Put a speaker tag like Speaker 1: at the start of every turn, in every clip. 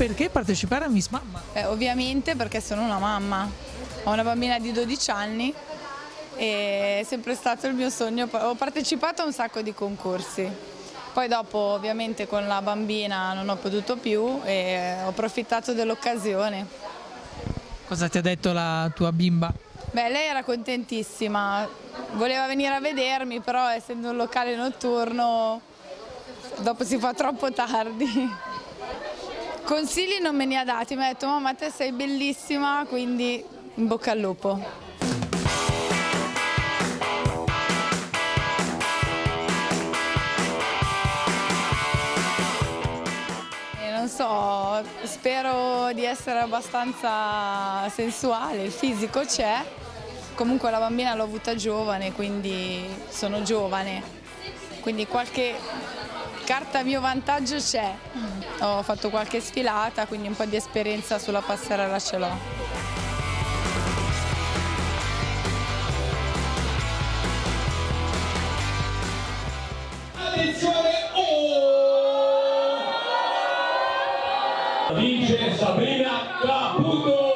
Speaker 1: perché partecipare a Miss Mamma?
Speaker 2: Eh, ovviamente perché sono una mamma, ho una bambina di 12 anni e è sempre stato il mio sogno, ho partecipato a un sacco di concorsi. Poi dopo ovviamente con la bambina non ho potuto più e ho approfittato dell'occasione.
Speaker 1: Cosa ti ha detto la tua bimba?
Speaker 2: Beh, lei era contentissima, voleva venire a vedermi, però essendo un locale notturno dopo si fa troppo tardi. Consigli non me ne ha dati, mi ha detto mamma te sei bellissima, quindi in bocca al lupo. non so, spero di essere abbastanza sensuale, il fisico c'è, comunque la bambina l'ho avuta giovane, quindi sono giovane, quindi qualche carta a mio vantaggio c'è. Ho fatto qualche sfilata, quindi un po' di esperienza sulla passerella ce l'ho.
Speaker 3: vince Sabrina Caputo.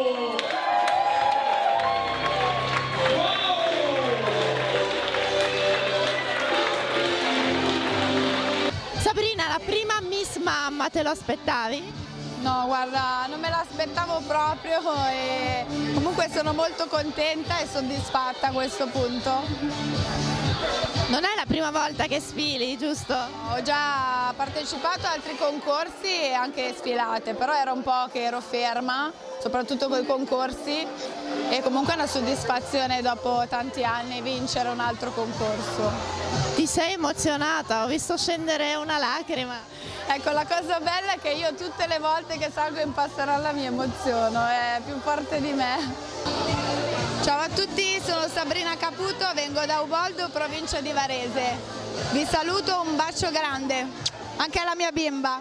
Speaker 4: La prima Miss Mamma te lo aspettavi?
Speaker 2: No, guarda, non me l'aspettavo proprio e comunque sono molto contenta e soddisfatta a questo punto.
Speaker 4: Non è la prima volta che sfili, giusto?
Speaker 2: Ho già partecipato a altri concorsi e anche sfilate, però era un po' che ero ferma, soprattutto con i concorsi e comunque è una soddisfazione dopo tanti anni vincere un altro concorso.
Speaker 4: Ti sei emozionata, ho visto scendere una lacrima.
Speaker 2: Ecco, la cosa bella è che io tutte le volte che salgo in passerella mi emoziono, è più forte di me. Ciao a tutti, sono Sabrina Caputo, vengo da Uboldo, provincia di Varese. Vi saluto, un bacio grande, anche alla mia bimba.